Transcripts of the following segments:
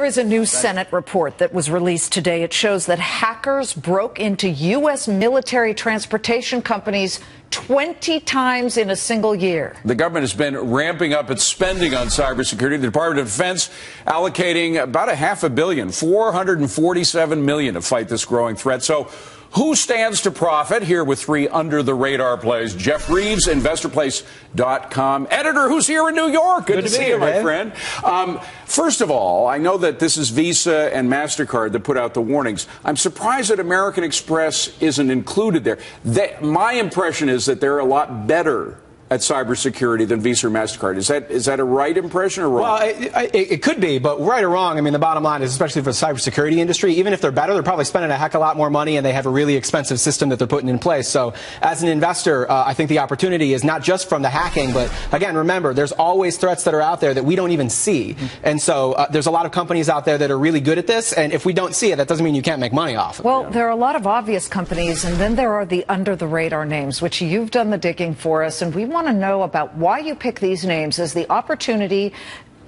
There is a new Senate report that was released today. It shows that hackers broke into U.S. military transportation companies 20 times in a single year. The government has been ramping up its spending on cybersecurity. The Department of Defense allocating about a half a billion, 447 million to fight this growing threat. So who stands to profit? Here with three under the radar plays. Jeff Reeves, investorplace.com editor, who's here in New York. Good, Good to, to see you, my friend. Um, first of all, I know that this is Visa and MasterCard that put out the warnings. I'm surprised that American Express isn't included there. They, my impression is that they're a lot better at cybersecurity than Visa or Mastercard. Is that is that a right impression or wrong? Well, it, it, it, could be, but right or wrong. I mean, the bottom line is, especially for the cybersecurity industry, even if they're better, they're probably spending a heck of a lot more money, and they have a really expensive system that they're putting in place. So, as an investor, uh, I think the opportunity is not just from the hacking, but again, remember, there's always threats that are out there that we don't even see, and so uh, there's a lot of companies out there that are really good at this. And if we don't see it, that doesn't mean you can't make money off it. Well, there are a lot of obvious companies, and then there are the under the radar names, which you've done the digging for us, and we want to know about why you pick these names as the opportunity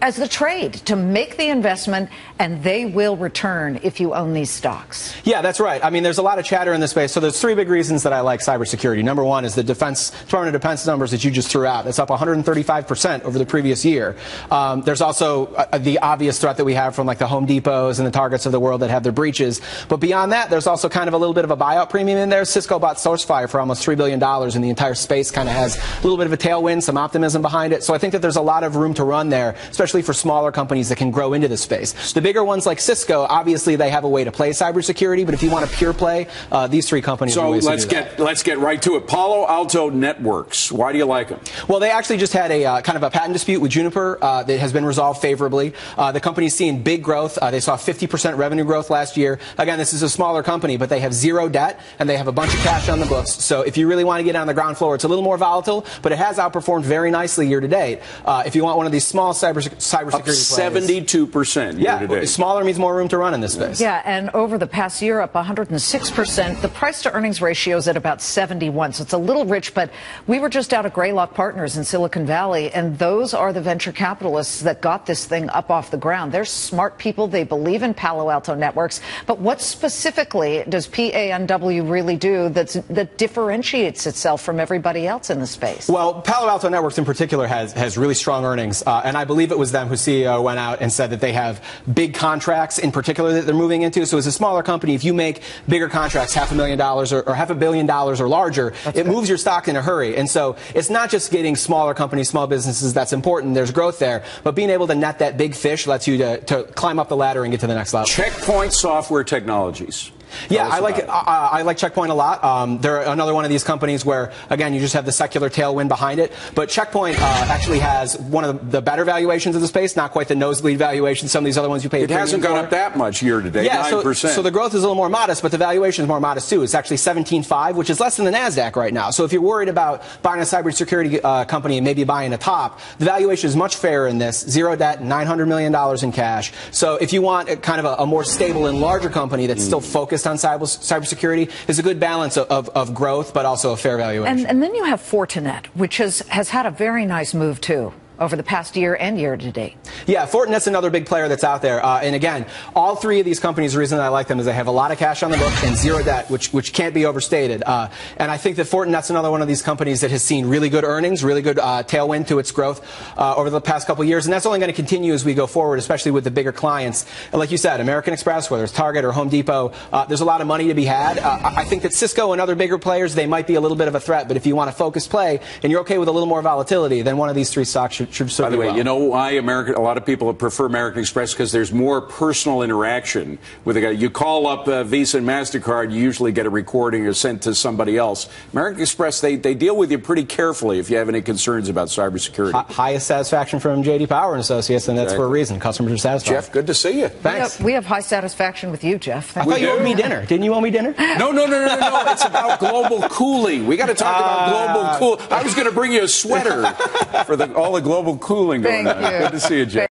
as the trade to make the investment, and they will return if you own these stocks. Yeah, that's right. I mean, there's a lot of chatter in this space. So there's three big reasons that I like cybersecurity. Number one is the defense Department of Defense numbers that you just threw out. That's up 135 percent over the previous year. Um, there's also uh, the obvious threat that we have from like the Home Depots and the Targets of the world that have their breaches. But beyond that, there's also kind of a little bit of a buyout premium in there. Cisco bought SourceFire for almost three billion dollars, and the entire space kind of has a little bit of a tailwind, some optimism behind it. So I think that there's a lot of room to run there, especially especially for smaller companies that can grow into the space. The bigger ones like Cisco, obviously they have a way to play cybersecurity, but if you want a pure play, uh, these three companies. So let's get let's get right to it. Palo Alto Networks. Why do you like them? Well, they actually just had a uh, kind of a patent dispute with Juniper uh, that has been resolved favorably. Uh, the company's seeing big growth. Uh, they saw 50% revenue growth last year. Again, this is a smaller company, but they have zero debt and they have a bunch of cash on the books. So if you really want to get on the ground floor, it's a little more volatile, but it has outperformed very nicely year to date. Uh, if you want one of these small cyber cybersecurity Seventy-two percent. Yeah, smaller means more room to run in this space. Yeah, and over the past year, up 106 percent. The price to earnings ratio is at about 71, so it's a little rich. But we were just out at Greylock Partners in Silicon Valley, and those are the venture capitalists that got this thing up off the ground. They're smart people. They believe in Palo Alto networks. But what specifically does PANW really do that's, that differentiates itself from everybody else in the space? Well, Palo Alto Networks in particular has has really strong earnings, uh, and I believe it was them whose CEO went out and said that they have big contracts in particular that they're moving into. So as a smaller company, if you make bigger contracts, half a million dollars or, or half a billion dollars or larger, that's it good. moves your stock in a hurry. And so it's not just getting smaller companies, small businesses that's important. There's growth there, but being able to net that big fish lets you to, to climb up the ladder and get to the next level. Checkpoint Software Technologies. Yeah, I like it. I, I, like Checkpoint a lot. Um, they're another one of these companies where, again, you just have the secular tailwind behind it. But Checkpoint uh, actually has one of the, better valuations of the space, not quite the nosebleed valuation. Some of these other ones you pay. It hasn't gone for. up that much year to date. Yeah, 9%. So, so the growth is a little more modest, but the valuation is more modest too. It's actually 17.5, which is less than the Nasdaq right now. So if you're worried about buying a cybersecurity uh, company and maybe buying a top, the valuation is much fairer in this. Zero debt, 900 million dollars in cash. So if you want a, kind of a, a, more stable and larger company that's mm. still focused on cyber, cyber cybersecurity is a good balance of, of, of growth, but also a fair valuation. And, and then you have Fortinet, which has, has had a very nice move, too over the past year and year to date. Yeah, Fortinet's another big player that's out there. Uh, and again, all three of these companies, the reason I like them is they have a lot of cash on the books and zero debt, which, which can't be overstated. Uh, and I think that Fortinet's another one of these companies that has seen really good earnings, really good uh, tailwind to its growth uh, over the past couple years. And that's only going to continue as we go forward, especially with the bigger clients. And like you said, American Express, whether it's Target or Home Depot, uh, there's a lot of money to be had. Uh, I think that Cisco and other bigger players, they might be a little bit of a threat. But if you want to focus play and you're okay with a little more volatility, then one of these three stocks should, should By the way, well. you know why American, a lot of people prefer American Express because there's more personal interaction with a guy. You call up uh, Visa and MasterCard, you usually get a recording or sent to somebody else. American Express, they, they deal with you pretty carefully if you have any concerns about cybersecurity. H- highest satisfaction from JD Power and Associates, and that's exactly. for a reason. Customers are satisfied. Jeff, good to see you. Thanks. We have, we have high satisfaction with you, Jeff. Thank I thought you owed me dinner. Didn't you owe me dinner? No, no, no, no, no. it's about global cooling. We got to talk uh, about global ah. cool. I was going to bring you a sweater for the, all the global cooling going Thank on. You. Good to see you, Jay.